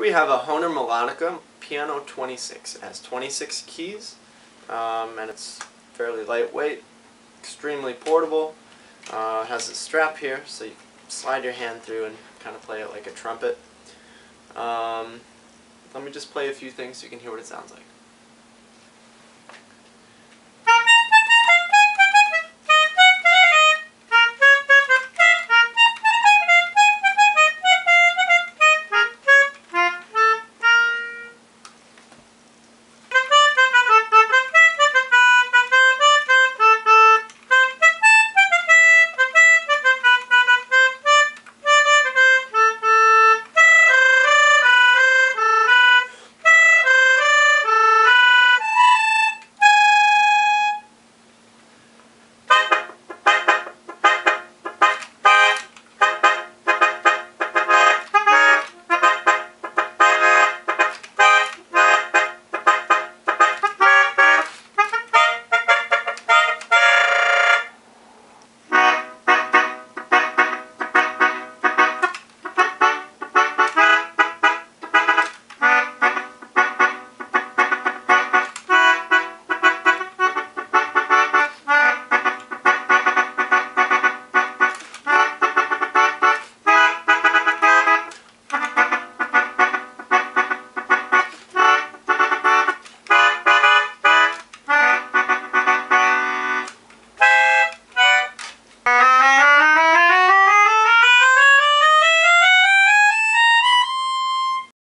We have a Hohner Melodica Piano 26. It has 26 keys um, and it's fairly lightweight, extremely portable. Uh, has a strap here so you slide your hand through and kind of play it like a trumpet. Um, let me just play a few things so you can hear what it sounds like.